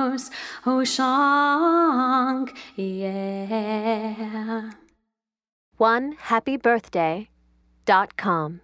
yours, yeah. One happy birthday dot com.